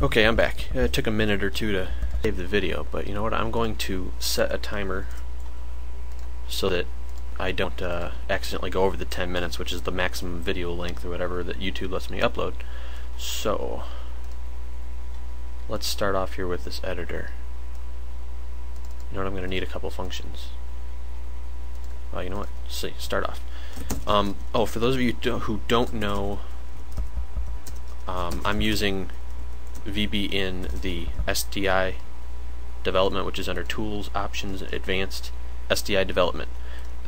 Okay, I'm back. It took a minute or two to save the video, but you know what? I'm going to set a timer so that I don't uh, accidentally go over the 10 minutes, which is the maximum video length or whatever that YouTube lets me upload. So, let's start off here with this editor. You know what? I'm going to need a couple functions. Well, you know what? Let's see, start off. Um, oh, for those of you who don't know, um, I'm using VB in the SDI development, which is under Tools, Options, Advanced, SDI development.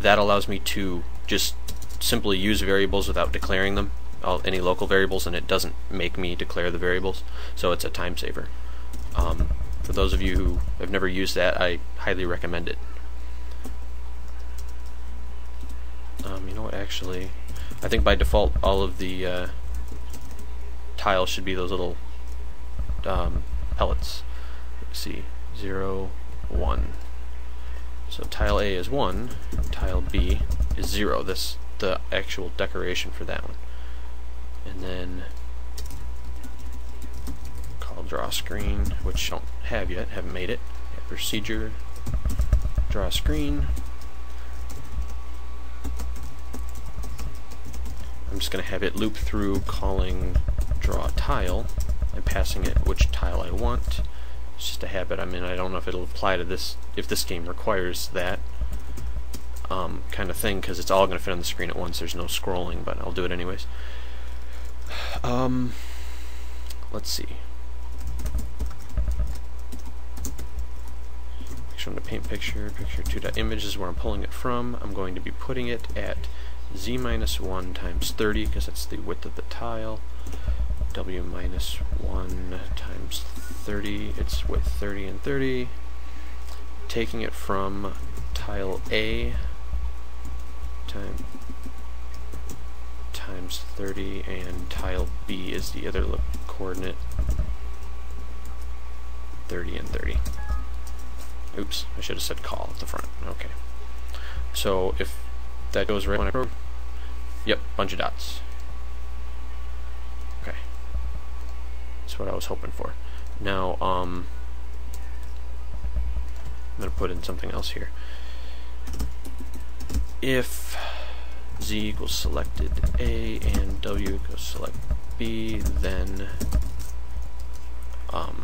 That allows me to just simply use variables without declaring them, all, any local variables, and it doesn't make me declare the variables, so it's a time saver. Um, for those of you who have never used that, I highly recommend it. Um, you know what, actually, I think by default all of the uh, tiles should be those little um, pellets. Let's see, 0, 1. So tile A is 1, tile B is 0. This the actual decoration for that one. And then call draw screen, which I don't have yet, haven't made it. procedure, draw screen. I'm just going to have it loop through calling draw tile and passing it which tile I want. It's just a habit. I mean, I don't know if it'll apply to this, if this game requires that um, kind of thing, because it's all going to fit on the screen at once. There's no scrolling, but I'll do it anyways. Um, let's see. Picture on the paint picture, picture 2.image is where I'm pulling it from. I'm going to be putting it at z minus 1 times 30, because that's the width of the tile w minus 1 times 30, it's width 30 and 30, taking it from tile A time, times 30 and tile B is the other coordinate 30 and 30. Oops, I should have said call at the front. Okay. So if that goes right I program, yep, bunch of dots. What I was hoping for. Now, um, I'm going to put in something else here. If z equals selected A and W equals select B, then um,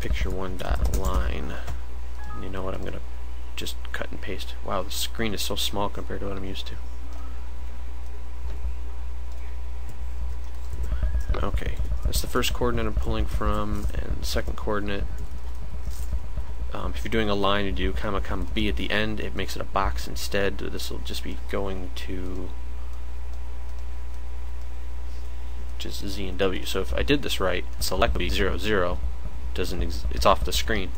picture one dot line. You know what? I'm gonna just cut and paste. Wow, the screen is so small compared to what I'm used to. The first coordinate I'm pulling from, and second coordinate. Um, if you're doing a line, you do comma comma b at the end. It makes it a box instead. This will just be going to just z and w. So if I did this right, select b zero zero doesn't it's off the screen.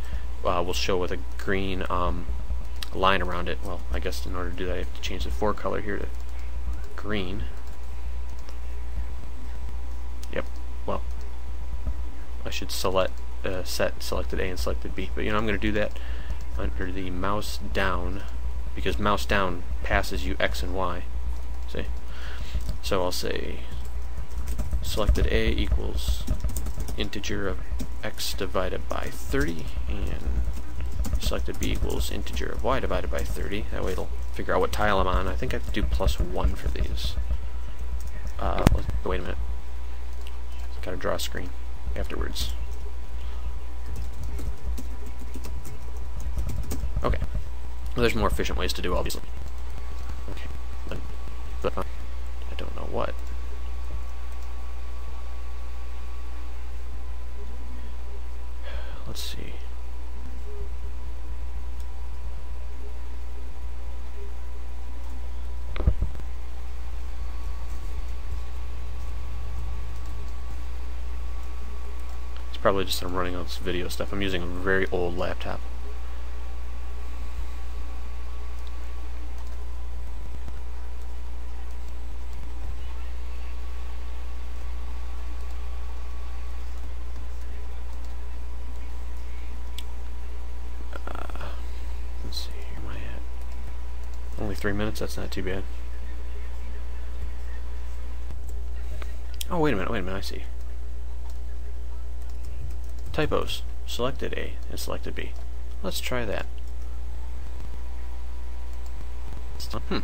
Uh, will show with a green um, line around it. Well, I guess in order to do that, I have to change the fore color here to green. Yep. Well, I should select uh, set selected A and selected B. But you know, I'm going to do that under the mouse down because mouse down passes you X and Y. See? So I'll say selected A equals integer of X divided by 30 and selected B equals integer of Y divided by 30. That way it'll figure out what tile I'm on. I think I have to do plus 1 for these. Uh, wait a minute. Gotta draw a screen afterwards. Okay. Well, there's more efficient ways to do obviously. Okay. But, but uh, I don't know what. Let's see. Probably just I'm running on this video stuff. I'm using a very old laptop. Uh, let's see, where am I at? Only three minutes, that's not too bad. Oh, wait a minute, wait a minute, I see. Typos. Selected A and selected B. Let's try that. Hmm.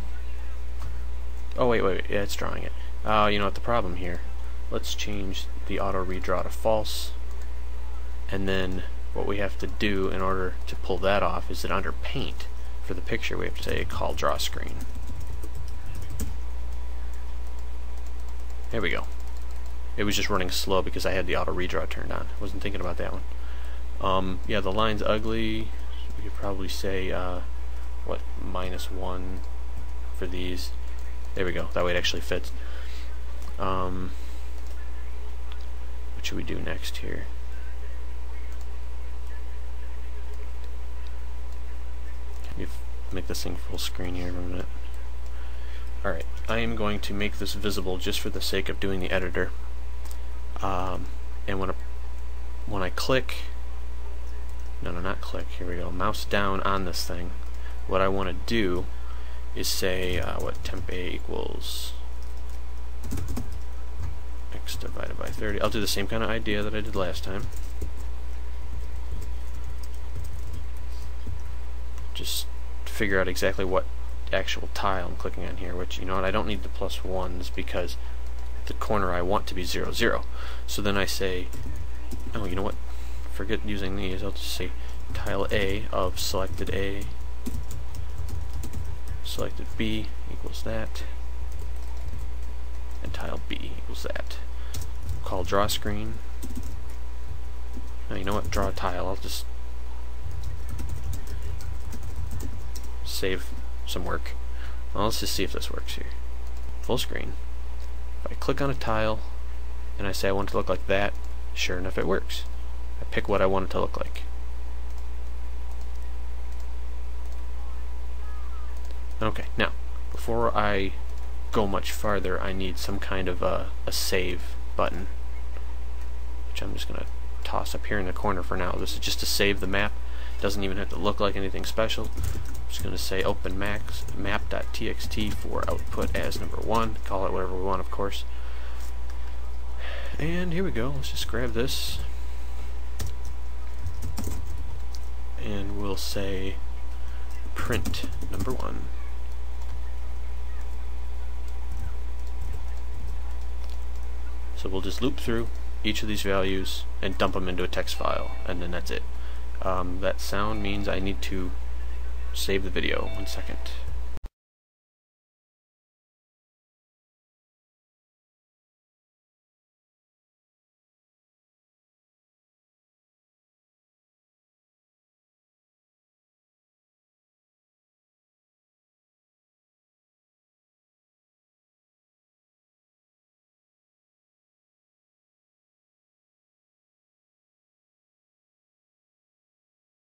Oh, wait, wait, wait. Yeah, it's drawing it. Uh, you know what the problem here. Let's change the auto redraw to false. And then what we have to do in order to pull that off is that under paint for the picture we have to say call draw screen. There we go. It was just running slow because I had the auto redraw turned on. I wasn't thinking about that one. Um, yeah, the line's ugly. We could probably say, uh, what, minus one for these. There we go. That way it actually fits. Um, what should we do next here? make this thing full screen here a minute. Alright, I am going to make this visible just for the sake of doing the editor. Um, and when, I, when I click, no, no, not click, here we go, mouse down on this thing, what I want to do is say, uh, what, temp A equals x divided by 30. I'll do the same kind of idea that I did last time. Just figure out exactly what actual tile I'm clicking on here, which, you know what, I don't need the plus ones because the corner I want to be 0, 0. So then I say, oh, you know what, forget using these, I'll just say tile A of selected A, selected B equals that, and tile B equals that. Call draw screen. Now, you know what, draw a tile, I'll just save some work. Well, let's just see if this works here. Full screen. If I click on a tile and I say I want it to look like that, sure enough it works. I pick what I want it to look like. Okay, now, before I go much farther, I need some kind of a, a save button, which I'm just going to toss up here in the corner for now. This is just to save the map. Doesn't even have to look like anything special just going to say open max map.txt for output as number one. Call it whatever we want, of course. And here we go. Let's just grab this. And we'll say print number one. So we'll just loop through each of these values and dump them into a text file, and then that's it. Um, that sound means I need to save the video. One second.